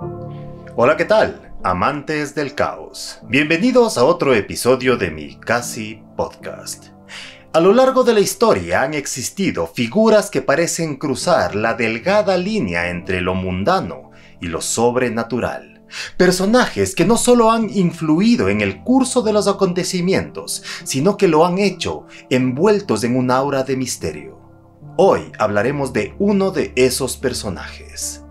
Hola, ¿qué tal? Amantes del caos. Bienvenidos a otro episodio de mi Casi Podcast. A lo largo de la historia han existido figuras que parecen cruzar la delgada línea entre lo mundano y lo sobrenatural. Personajes que no solo han influido en el curso de los acontecimientos, sino que lo han hecho envueltos en un aura de misterio. Hoy hablaremos de uno de esos personajes.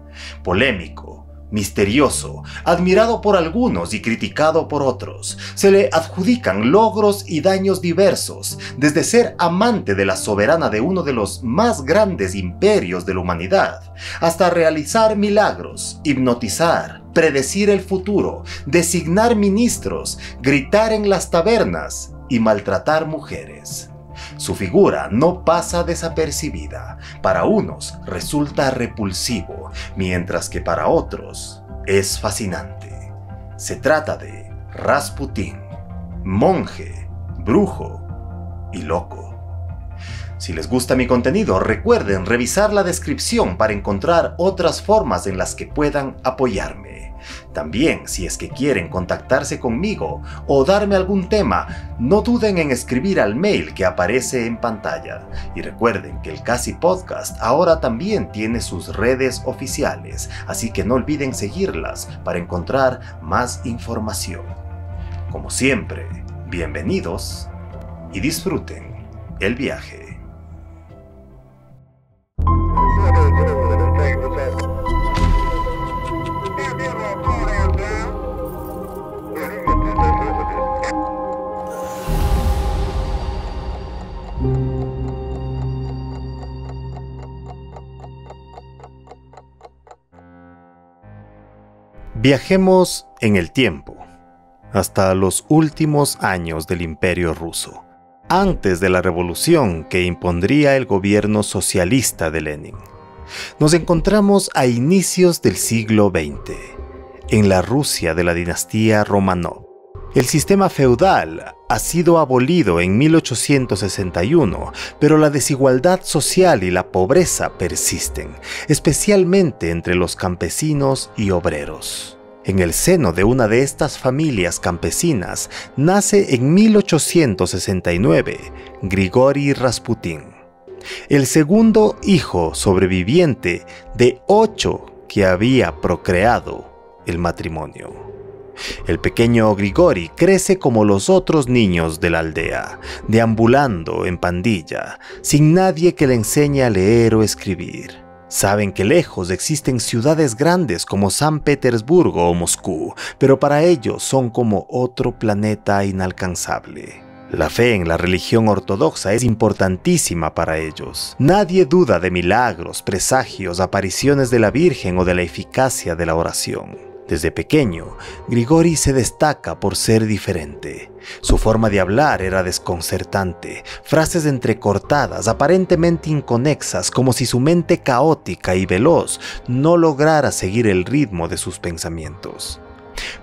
Polémico, misterioso, admirado por algunos y criticado por otros. Se le adjudican logros y daños diversos, desde ser amante de la soberana de uno de los más grandes imperios de la humanidad, hasta realizar milagros, hipnotizar, predecir el futuro, designar ministros, gritar en las tabernas y maltratar mujeres. Su figura no pasa desapercibida. Para unos resulta repulsivo, mientras que para otros es fascinante. Se trata de Rasputín, monje, brujo y loco. Si les gusta mi contenido, recuerden revisar la descripción para encontrar otras formas en las que puedan apoyarme. También, si es que quieren contactarse conmigo o darme algún tema, no duden en escribir al mail que aparece en pantalla. Y recuerden que el Casi Podcast ahora también tiene sus redes oficiales, así que no olviden seguirlas para encontrar más información. Como siempre, bienvenidos y disfruten el viaje. Viajemos en el tiempo, hasta los últimos años del Imperio ruso, antes de la revolución que impondría el gobierno socialista de Lenin. Nos encontramos a inicios del siglo XX, en la Rusia de la dinastía Romanov. El sistema feudal ha sido abolido en 1861, pero la desigualdad social y la pobreza persisten, especialmente entre los campesinos y obreros. En el seno de una de estas familias campesinas nace en 1869 Grigori Rasputin, el segundo hijo sobreviviente de ocho que había procreado el matrimonio. El pequeño Grigori crece como los otros niños de la aldea, deambulando en pandilla, sin nadie que le enseñe a leer o escribir. Saben que lejos existen ciudades grandes como San Petersburgo o Moscú, pero para ellos son como otro planeta inalcanzable. La fe en la religión ortodoxa es importantísima para ellos. Nadie duda de milagros, presagios, apariciones de la Virgen o de la eficacia de la oración. Desde pequeño, Grigori se destaca por ser diferente. Su forma de hablar era desconcertante, frases entrecortadas, aparentemente inconexas, como si su mente caótica y veloz no lograra seguir el ritmo de sus pensamientos.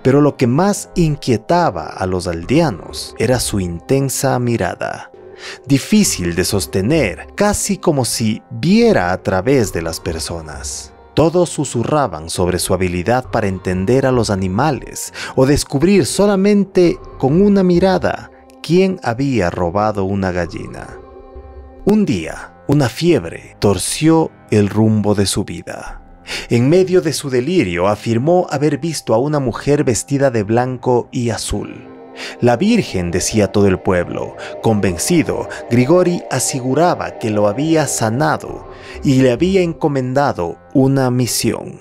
Pero lo que más inquietaba a los aldeanos era su intensa mirada, difícil de sostener, casi como si viera a través de las personas. Todos susurraban sobre su habilidad para entender a los animales o descubrir solamente con una mirada quién había robado una gallina. Un día, una fiebre torció el rumbo de su vida. En medio de su delirio afirmó haber visto a una mujer vestida de blanco y azul. La Virgen, decía todo el pueblo. Convencido, Grigori aseguraba que lo había sanado y le había encomendado una misión.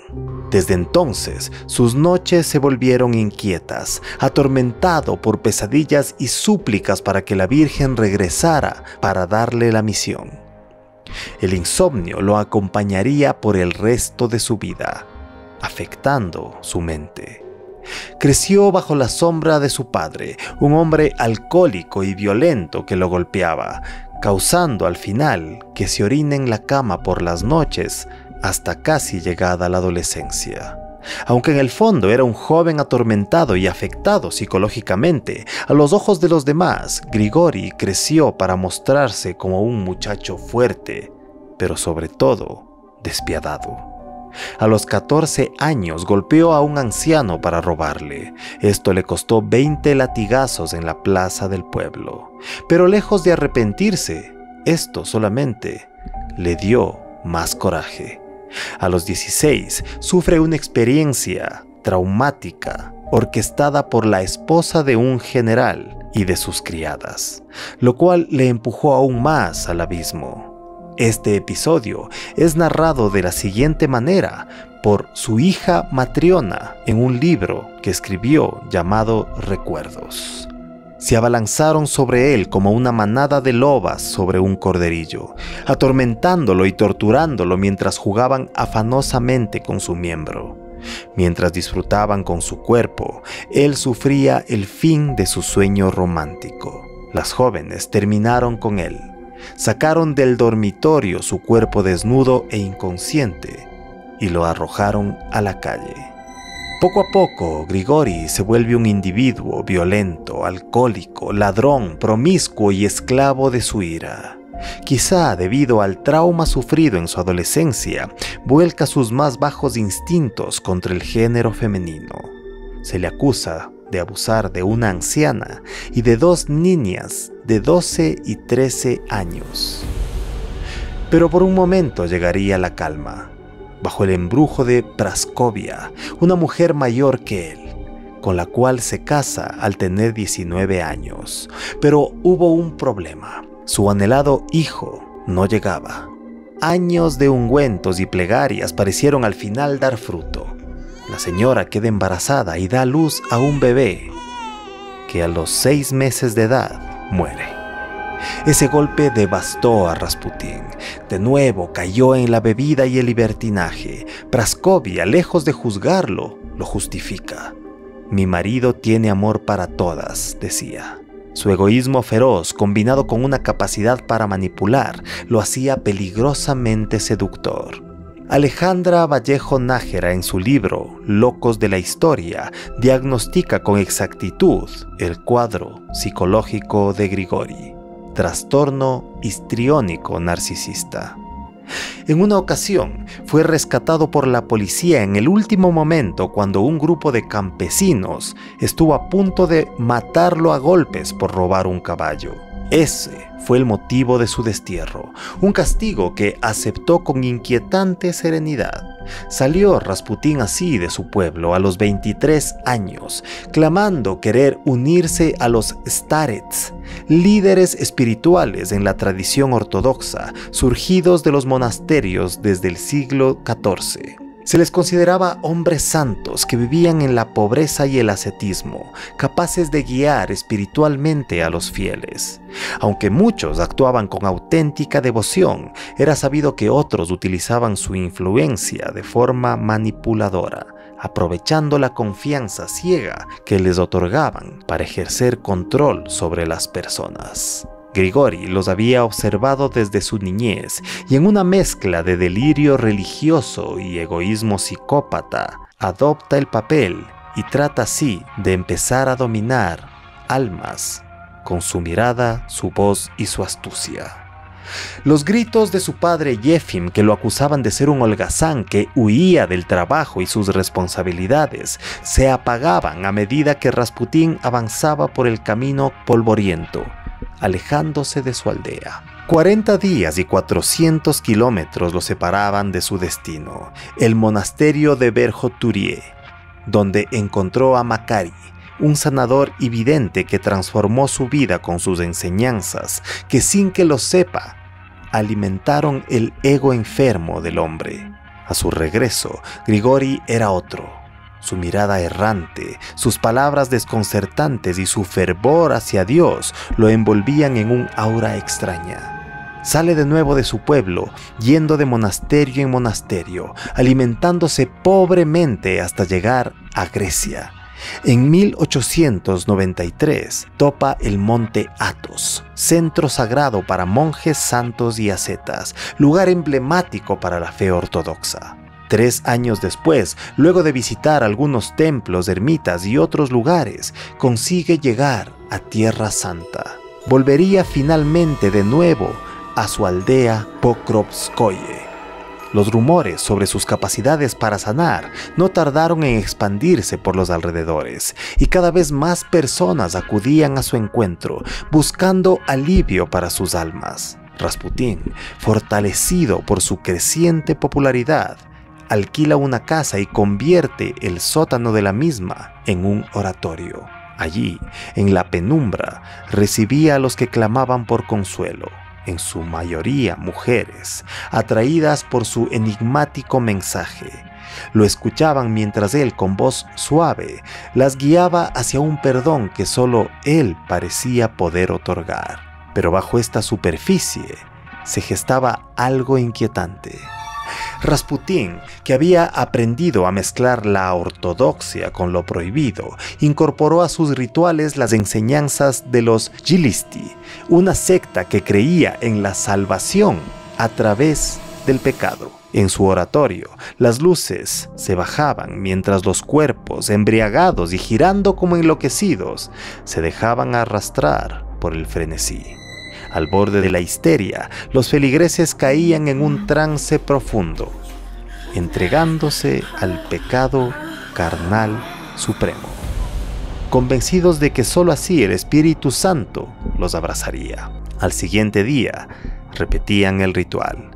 Desde entonces, sus noches se volvieron inquietas, atormentado por pesadillas y súplicas para que la Virgen regresara para darle la misión. El insomnio lo acompañaría por el resto de su vida, afectando su mente. Creció bajo la sombra de su padre, un hombre alcohólico y violento que lo golpeaba, causando al final que se orine en la cama por las noches hasta casi llegada la adolescencia. Aunque en el fondo era un joven atormentado y afectado psicológicamente, a los ojos de los demás, Grigori creció para mostrarse como un muchacho fuerte, pero sobre todo despiadado. A los 14 años golpeó a un anciano para robarle. Esto le costó 20 latigazos en la plaza del pueblo. Pero lejos de arrepentirse, esto solamente le dio más coraje. A los 16 sufre una experiencia traumática orquestada por la esposa de un general y de sus criadas, lo cual le empujó aún más al abismo. Este episodio es narrado de la siguiente manera por su hija Matriona en un libro que escribió llamado Recuerdos. Se abalanzaron sobre él como una manada de lobas sobre un corderillo, atormentándolo y torturándolo mientras jugaban afanosamente con su miembro. Mientras disfrutaban con su cuerpo, él sufría el fin de su sueño romántico. Las jóvenes terminaron con él sacaron del dormitorio su cuerpo desnudo e inconsciente y lo arrojaron a la calle. Poco a poco, Grigori se vuelve un individuo violento, alcohólico, ladrón, promiscuo y esclavo de su ira. Quizá debido al trauma sufrido en su adolescencia, vuelca sus más bajos instintos contra el género femenino. Se le acusa de abusar de una anciana y de dos niñas de 12 y 13 años. Pero por un momento llegaría la calma, bajo el embrujo de Praskovia, una mujer mayor que él, con la cual se casa al tener 19 años. Pero hubo un problema, su anhelado hijo no llegaba. Años de ungüentos y plegarias parecieron al final dar fruto. La señora queda embarazada y da luz a un bebé que a los seis meses de edad muere. Ese golpe devastó a Rasputín. De nuevo cayó en la bebida y el libertinaje. Praskovia, lejos de juzgarlo, lo justifica. Mi marido tiene amor para todas, decía. Su egoísmo feroz, combinado con una capacidad para manipular, lo hacía peligrosamente seductor. Alejandra Vallejo Nájera en su libro Locos de la Historia diagnostica con exactitud el cuadro psicológico de Grigori, trastorno histriónico narcisista. En una ocasión fue rescatado por la policía en el último momento cuando un grupo de campesinos estuvo a punto de matarlo a golpes por robar un caballo. Ese fue el motivo de su destierro, un castigo que aceptó con inquietante serenidad. Salió Rasputín así de su pueblo a los 23 años, clamando querer unirse a los starets, líderes espirituales en la tradición ortodoxa, surgidos de los monasterios desde el siglo XIV. Se les consideraba hombres santos que vivían en la pobreza y el ascetismo, capaces de guiar espiritualmente a los fieles. Aunque muchos actuaban con auténtica devoción, era sabido que otros utilizaban su influencia de forma manipuladora, aprovechando la confianza ciega que les otorgaban para ejercer control sobre las personas. Grigori los había observado desde su niñez y en una mezcla de delirio religioso y egoísmo psicópata, adopta el papel y trata así de empezar a dominar almas con su mirada, su voz y su astucia. Los gritos de su padre Yefim que lo acusaban de ser un holgazán que huía del trabajo y sus responsabilidades se apagaban a medida que Rasputín avanzaba por el camino polvoriento alejándose de su aldea. 40 días y 400 kilómetros lo separaban de su destino, el monasterio de Berjoturie, donde encontró a Macari, un sanador evidente que transformó su vida con sus enseñanzas, que sin que lo sepa, alimentaron el ego enfermo del hombre. A su regreso, Grigori era otro, su mirada errante, sus palabras desconcertantes y su fervor hacia Dios lo envolvían en un aura extraña. Sale de nuevo de su pueblo, yendo de monasterio en monasterio, alimentándose pobremente hasta llegar a Grecia. En 1893 topa el monte Athos, centro sagrado para monjes santos y ascetas, lugar emblemático para la fe ortodoxa. Tres años después, luego de visitar algunos templos, ermitas y otros lugares, consigue llegar a Tierra Santa. Volvería finalmente de nuevo a su aldea Pokrovskoye, Los rumores sobre sus capacidades para sanar no tardaron en expandirse por los alrededores y cada vez más personas acudían a su encuentro buscando alivio para sus almas. Rasputín, fortalecido por su creciente popularidad, alquila una casa y convierte el sótano de la misma en un oratorio. Allí, en la penumbra, recibía a los que clamaban por consuelo, en su mayoría mujeres, atraídas por su enigmático mensaje. Lo escuchaban mientras él, con voz suave, las guiaba hacia un perdón que solo él parecía poder otorgar. Pero bajo esta superficie se gestaba algo inquietante. Rasputín, que había aprendido a mezclar la ortodoxia con lo prohibido, incorporó a sus rituales las enseñanzas de los Gilisti, una secta que creía en la salvación a través del pecado. En su oratorio, las luces se bajaban mientras los cuerpos, embriagados y girando como enloquecidos, se dejaban arrastrar por el frenesí. Al borde de la histeria, los feligreses caían en un trance profundo, entregándose al pecado carnal supremo, convencidos de que sólo así el Espíritu Santo los abrazaría. Al siguiente día, repetían el ritual.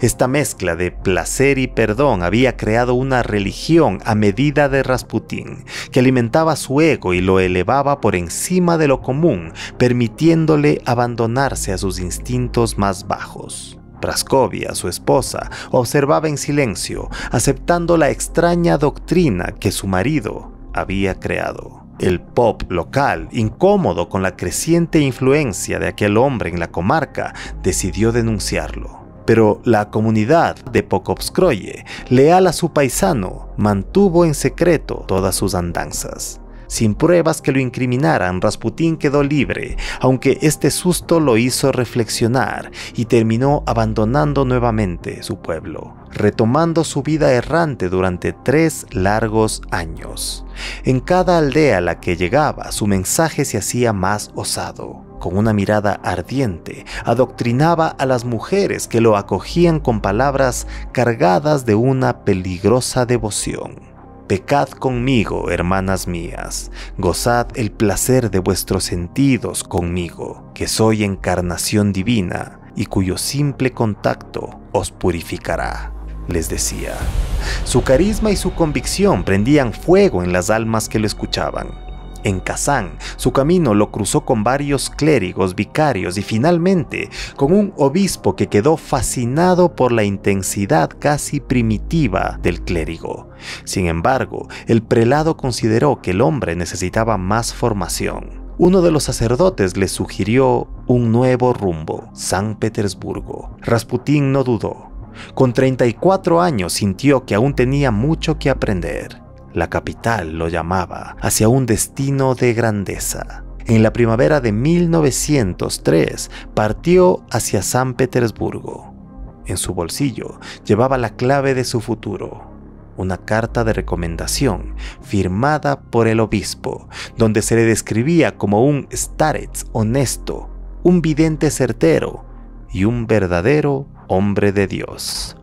Esta mezcla de placer y perdón había creado una religión a medida de Rasputín, que alimentaba su ego y lo elevaba por encima de lo común, permitiéndole abandonarse a sus instintos más bajos. Praskovia, su esposa, observaba en silencio, aceptando la extraña doctrina que su marido había creado. El pop local, incómodo con la creciente influencia de aquel hombre en la comarca, decidió denunciarlo pero la comunidad de Pokrovskoye, leal a su paisano, mantuvo en secreto todas sus andanzas. Sin pruebas que lo incriminaran, Rasputín quedó libre, aunque este susto lo hizo reflexionar y terminó abandonando nuevamente su pueblo, retomando su vida errante durante tres largos años. En cada aldea a la que llegaba, su mensaje se hacía más osado con una mirada ardiente, adoctrinaba a las mujeres que lo acogían con palabras cargadas de una peligrosa devoción. Pecad conmigo, hermanas mías, gozad el placer de vuestros sentidos conmigo, que soy encarnación divina y cuyo simple contacto os purificará les decía. Su carisma y su convicción prendían fuego en las almas que lo escuchaban. En Kazán, su camino lo cruzó con varios clérigos, vicarios y finalmente con un obispo que quedó fascinado por la intensidad casi primitiva del clérigo. Sin embargo, el prelado consideró que el hombre necesitaba más formación. Uno de los sacerdotes le sugirió un nuevo rumbo, San Petersburgo. Rasputín no dudó. Con 34 años sintió que aún tenía mucho que aprender la capital lo llamaba, hacia un destino de grandeza. En la primavera de 1903 partió hacia San Petersburgo. En su bolsillo llevaba la clave de su futuro, una carta de recomendación firmada por el obispo, donde se le describía como un starets honesto, un vidente certero y un verdadero hombre de Dios.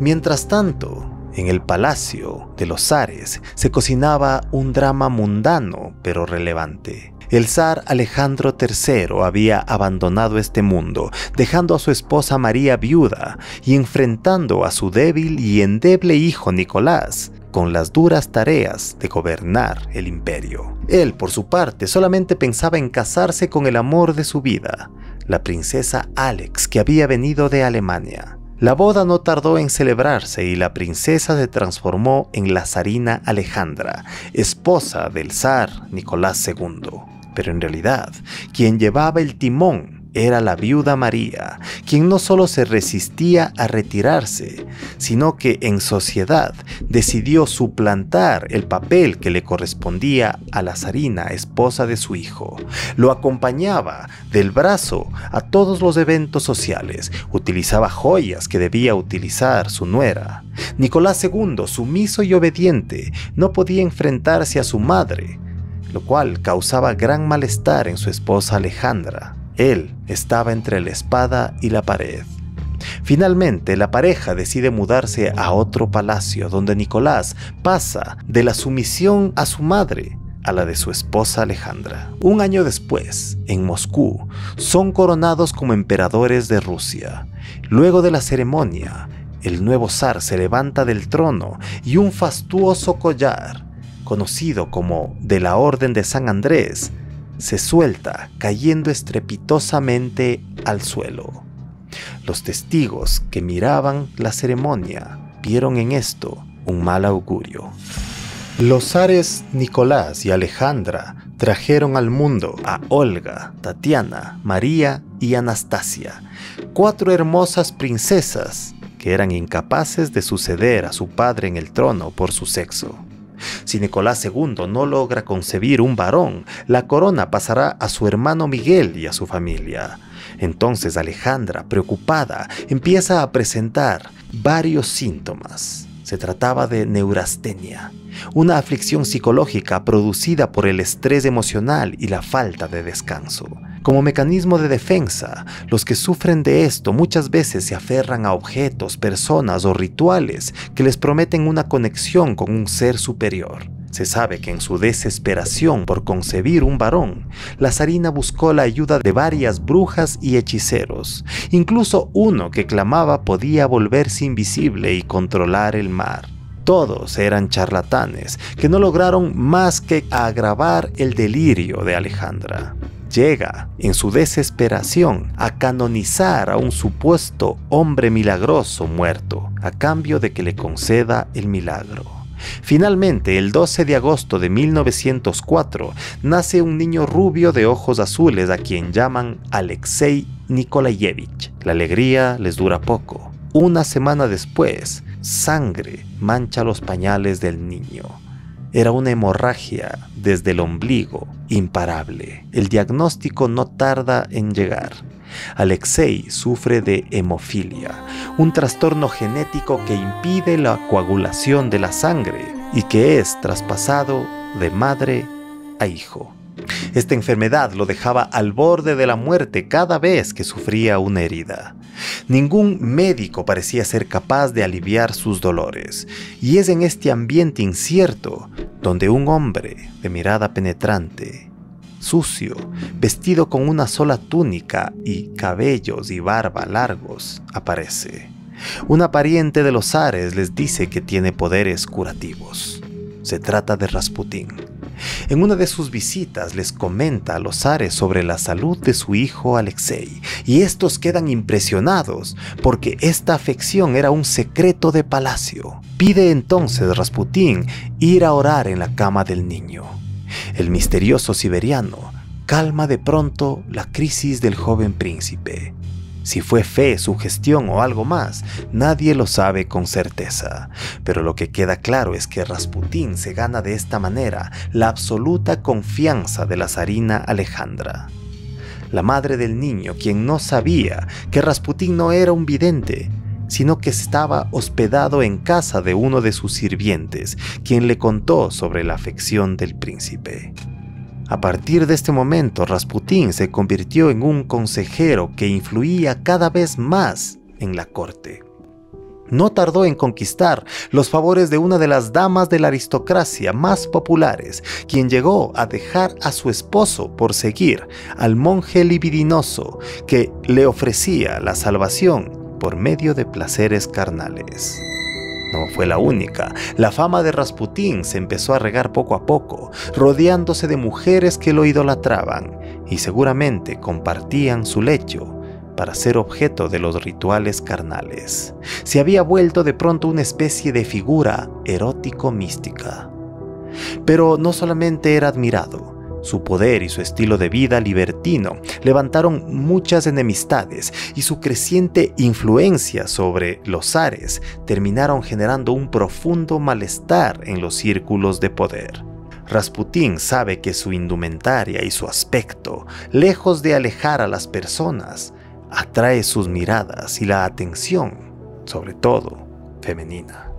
Mientras tanto, en el palacio de los zares se cocinaba un drama mundano pero relevante. El zar Alejandro III había abandonado este mundo, dejando a su esposa María viuda y enfrentando a su débil y endeble hijo Nicolás con las duras tareas de gobernar el imperio. Él, por su parte, solamente pensaba en casarse con el amor de su vida, la princesa Alex, que había venido de Alemania. La boda no tardó en celebrarse y la princesa se transformó en la zarina Alejandra, esposa del zar Nicolás II. Pero en realidad, quien llevaba el timón era la viuda María, quien no solo se resistía a retirarse, sino que en sociedad decidió suplantar el papel que le correspondía a la zarina, esposa de su hijo. Lo acompañaba del brazo a todos los eventos sociales, utilizaba joyas que debía utilizar su nuera. Nicolás II, sumiso y obediente, no podía enfrentarse a su madre, lo cual causaba gran malestar en su esposa Alejandra. Él estaba entre la espada y la pared. Finalmente, la pareja decide mudarse a otro palacio donde Nicolás pasa de la sumisión a su madre a la de su esposa Alejandra. Un año después, en Moscú, son coronados como emperadores de Rusia. Luego de la ceremonia, el nuevo zar se levanta del trono y un fastuoso collar, conocido como de la Orden de San Andrés, se suelta cayendo estrepitosamente al suelo. Los testigos que miraban la ceremonia vieron en esto un mal augurio. Los zares Nicolás y Alejandra trajeron al mundo a Olga, Tatiana, María y Anastasia, cuatro hermosas princesas que eran incapaces de suceder a su padre en el trono por su sexo. Si Nicolás II no logra concebir un varón, la corona pasará a su hermano Miguel y a su familia. Entonces Alejandra, preocupada, empieza a presentar varios síntomas. Se trataba de neurastenia, una aflicción psicológica producida por el estrés emocional y la falta de descanso. Como mecanismo de defensa, los que sufren de esto muchas veces se aferran a objetos, personas o rituales que les prometen una conexión con un ser superior. Se sabe que en su desesperación por concebir un varón, la zarina buscó la ayuda de varias brujas y hechiceros, incluso uno que clamaba podía volverse invisible y controlar el mar. Todos eran charlatanes que no lograron más que agravar el delirio de Alejandra llega, en su desesperación, a canonizar a un supuesto hombre milagroso muerto, a cambio de que le conceda el milagro. Finalmente, el 12 de agosto de 1904, nace un niño rubio de ojos azules a quien llaman Alexei Nikolayevich. La alegría les dura poco. Una semana después, sangre mancha los pañales del niño. Era una hemorragia desde el ombligo, imparable. El diagnóstico no tarda en llegar. Alexei sufre de hemofilia, un trastorno genético que impide la coagulación de la sangre y que es traspasado de madre a hijo. Esta enfermedad lo dejaba al borde de la muerte cada vez que sufría una herida. Ningún médico parecía ser capaz de aliviar sus dolores, y es en este ambiente incierto donde un hombre de mirada penetrante, sucio, vestido con una sola túnica y cabellos y barba largos, aparece. Una pariente de los Ares les dice que tiene poderes curativos. Se trata de Rasputín en una de sus visitas les comenta a los Ares sobre la salud de su hijo Alexei, y estos quedan impresionados porque esta afección era un secreto de palacio. Pide entonces Rasputín ir a orar en la cama del niño. El misterioso siberiano calma de pronto la crisis del joven príncipe si fue fe, sugestión o algo más, nadie lo sabe con certeza. Pero lo que queda claro es que Rasputín se gana de esta manera la absoluta confianza de la zarina Alejandra. La madre del niño, quien no sabía que Rasputín no era un vidente, sino que estaba hospedado en casa de uno de sus sirvientes, quien le contó sobre la afección del príncipe. A partir de este momento, Rasputín se convirtió en un consejero que influía cada vez más en la corte. No tardó en conquistar los favores de una de las damas de la aristocracia más populares, quien llegó a dejar a su esposo por seguir al monje libidinoso que le ofrecía la salvación por medio de placeres carnales. No fue la única. La fama de Rasputín se empezó a regar poco a poco, rodeándose de mujeres que lo idolatraban y seguramente compartían su lecho para ser objeto de los rituales carnales. Se había vuelto de pronto una especie de figura erótico-mística. Pero no solamente era admirado, su poder y su estilo de vida libertino levantaron muchas enemistades y su creciente influencia sobre los zares terminaron generando un profundo malestar en los círculos de poder. Rasputín sabe que su indumentaria y su aspecto, lejos de alejar a las personas, atrae sus miradas y la atención, sobre todo femenina.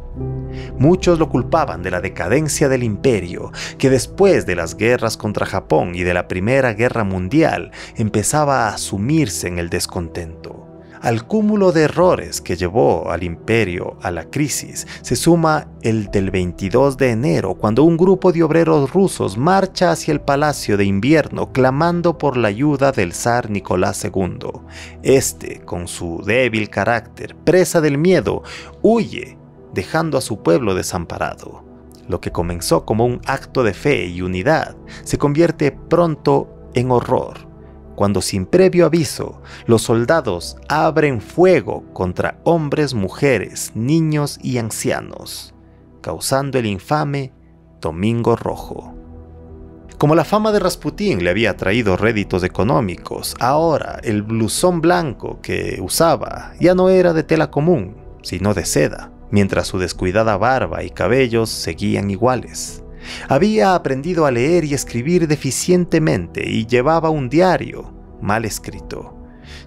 Muchos lo culpaban de la decadencia del imperio, que después de las guerras contra Japón y de la Primera Guerra Mundial empezaba a sumirse en el descontento. Al cúmulo de errores que llevó al imperio a la crisis se suma el del 22 de enero, cuando un grupo de obreros rusos marcha hacia el palacio de invierno clamando por la ayuda del zar Nicolás II. Este, con su débil carácter, presa del miedo, huye, dejando a su pueblo desamparado. Lo que comenzó como un acto de fe y unidad se convierte pronto en horror cuando sin previo aviso los soldados abren fuego contra hombres, mujeres, niños y ancianos, causando el infame Domingo Rojo. Como la fama de Rasputín le había traído réditos económicos, ahora el blusón blanco que usaba ya no era de tela común, sino de seda, mientras su descuidada barba y cabellos seguían iguales. Había aprendido a leer y escribir deficientemente y llevaba un diario mal escrito.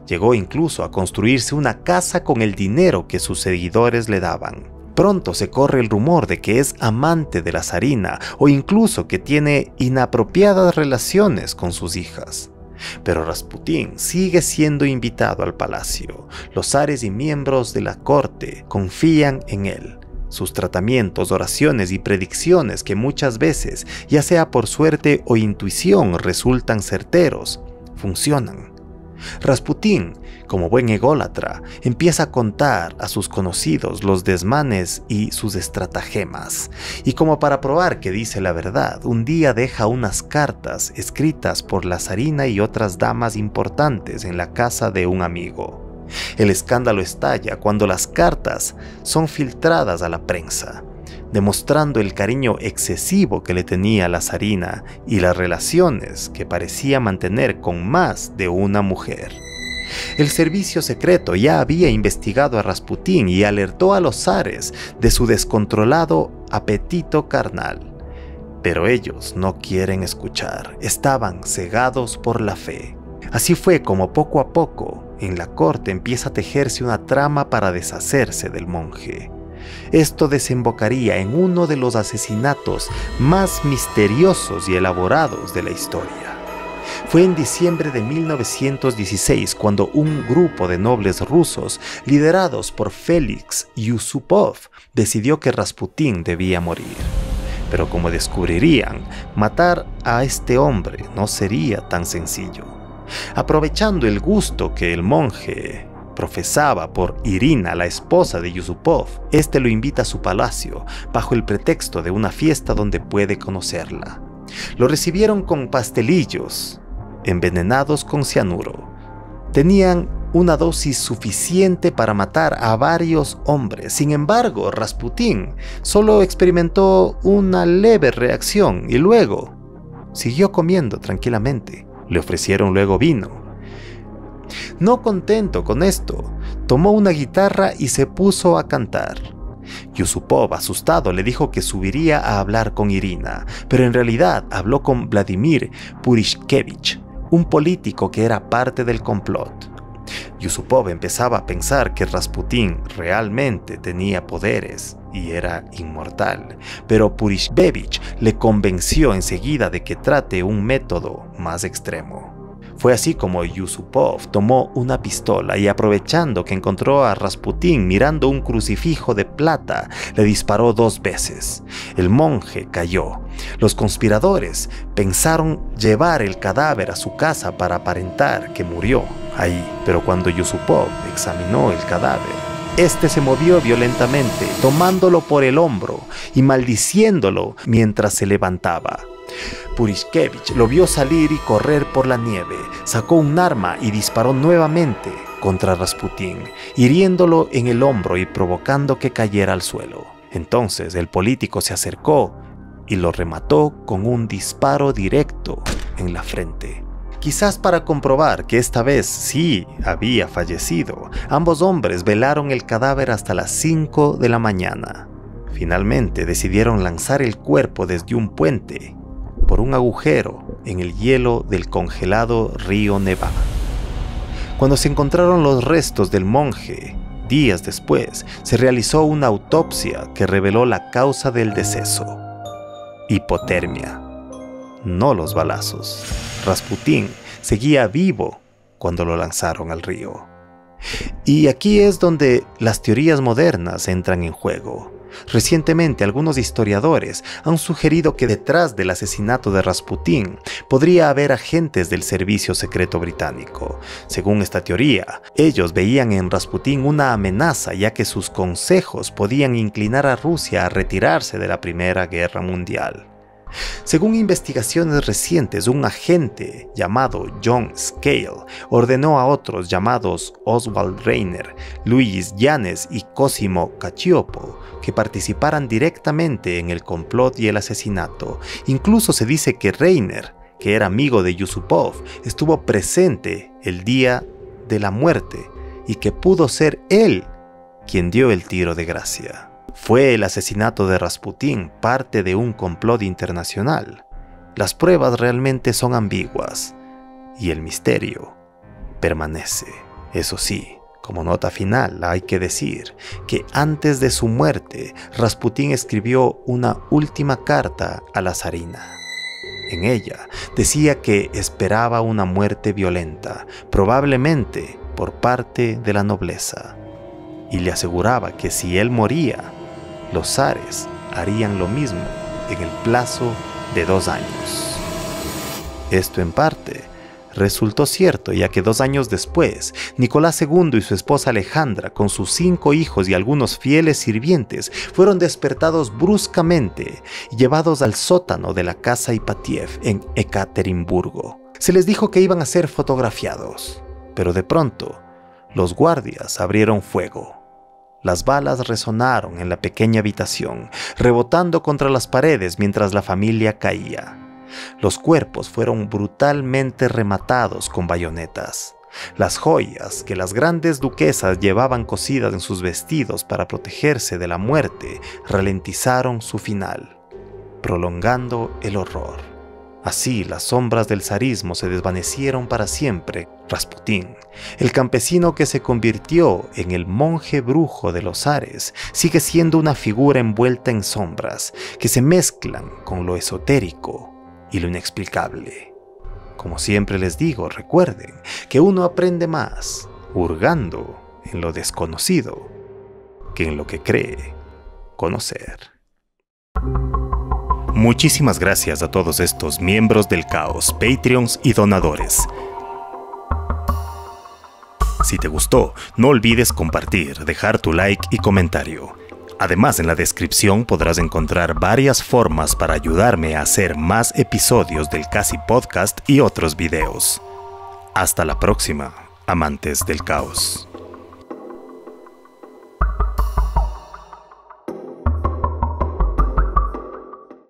Llegó incluso a construirse una casa con el dinero que sus seguidores le daban. Pronto se corre el rumor de que es amante de la zarina o incluso que tiene inapropiadas relaciones con sus hijas. Pero Rasputín sigue siendo invitado al palacio. Los zares y miembros de la corte confían en él sus tratamientos, oraciones y predicciones que muchas veces, ya sea por suerte o intuición, resultan certeros, funcionan. Rasputín, como buen ególatra, empieza a contar a sus conocidos los desmanes y sus estratagemas, y como para probar que dice la verdad, un día deja unas cartas escritas por la zarina y otras damas importantes en la casa de un amigo. El escándalo estalla cuando las cartas son filtradas a la prensa, demostrando el cariño excesivo que le tenía la zarina y las relaciones que parecía mantener con más de una mujer. El servicio secreto ya había investigado a Rasputín y alertó a los zares de su descontrolado apetito carnal. Pero ellos no quieren escuchar, estaban cegados por la fe. Así fue como poco a poco en la corte empieza a tejerse una trama para deshacerse del monje. Esto desembocaría en uno de los asesinatos más misteriosos y elaborados de la historia. Fue en diciembre de 1916 cuando un grupo de nobles rusos, liderados por Félix Yusupov, decidió que Rasputín debía morir. Pero como descubrirían, matar a este hombre no sería tan sencillo. Aprovechando el gusto que el monje profesaba por Irina, la esposa de Yusupov, este lo invita a su palacio bajo el pretexto de una fiesta donde puede conocerla. Lo recibieron con pastelillos, envenenados con cianuro. Tenían una dosis suficiente para matar a varios hombres. Sin embargo, Rasputín solo experimentó una leve reacción y luego siguió comiendo tranquilamente. Le ofrecieron luego vino. No contento con esto, tomó una guitarra y se puso a cantar. Yusupov, asustado, le dijo que subiría a hablar con Irina, pero en realidad habló con Vladimir Purishkevich, un político que era parte del complot. Yusupov empezaba a pensar que Rasputín realmente tenía poderes y era inmortal, pero Purishkevich le convenció enseguida de que trate un método más extremo. Fue así como Yusupov tomó una pistola y aprovechando que encontró a Rasputín mirando un crucifijo de plata, le disparó dos veces. El monje cayó. Los conspiradores pensaron llevar el cadáver a su casa para aparentar que murió ahí, pero cuando Yusupov examinó el cadáver, este se movió violentamente, tomándolo por el hombro y maldiciéndolo mientras se levantaba. Purishkevich lo vio salir y correr por la nieve, sacó un arma y disparó nuevamente contra Rasputín, hiriéndolo en el hombro y provocando que cayera al suelo. Entonces el político se acercó y lo remató con un disparo directo en la frente. Quizás para comprobar que esta vez sí había fallecido, ambos hombres velaron el cadáver hasta las 5 de la mañana. Finalmente decidieron lanzar el cuerpo desde un puente por un agujero en el hielo del congelado río Neva. Cuando se encontraron los restos del monje, días después, se realizó una autopsia que reveló la causa del deceso. Hipotermia. No los balazos. Rasputín seguía vivo cuando lo lanzaron al río. Y aquí es donde las teorías modernas entran en juego. Recientemente algunos historiadores han sugerido que detrás del asesinato de Rasputín podría haber agentes del servicio secreto británico. Según esta teoría, ellos veían en Rasputín una amenaza ya que sus consejos podían inclinar a Rusia a retirarse de la Primera Guerra Mundial. Según investigaciones recientes, un agente llamado John Scale ordenó a otros llamados Oswald Reiner, Luis Yanes y Cosimo Cacioppo que participaran directamente en el complot y el asesinato. Incluso se dice que Reiner, que era amigo de Yusupov, estuvo presente el día de la muerte y que pudo ser él quien dio el tiro de gracia. ¿Fue el asesinato de Rasputín parte de un complot internacional? Las pruebas realmente son ambiguas y el misterio permanece. Eso sí, como nota final hay que decir que antes de su muerte, Rasputín escribió una última carta a la zarina. En ella decía que esperaba una muerte violenta, probablemente por parte de la nobleza, y le aseguraba que si él moría, los zares harían lo mismo en el plazo de dos años. Esto en parte resultó cierto ya que dos años después, Nicolás II y su esposa Alejandra, con sus cinco hijos y algunos fieles sirvientes, fueron despertados bruscamente y llevados al sótano de la casa Ipatiev en Ekaterimburgo. Se les dijo que iban a ser fotografiados, pero de pronto los guardias abrieron fuego. Las balas resonaron en la pequeña habitación, rebotando contra las paredes mientras la familia caía. Los cuerpos fueron brutalmente rematados con bayonetas. Las joyas que las grandes duquesas llevaban cosidas en sus vestidos para protegerse de la muerte ralentizaron su final, prolongando el horror. Así las sombras del zarismo se desvanecieron para siempre. Rasputín, el campesino que se convirtió en el monje brujo de los Ares, sigue siendo una figura envuelta en sombras que se mezclan con lo esotérico y lo inexplicable. Como siempre les digo, recuerden que uno aprende más hurgando en lo desconocido que en lo que cree conocer. Muchísimas gracias a todos estos miembros del caos, Patreons y donadores. Si te gustó, no olvides compartir, dejar tu like y comentario. Además, en la descripción podrás encontrar varias formas para ayudarme a hacer más episodios del Casi Podcast y otros videos. Hasta la próxima, amantes del caos.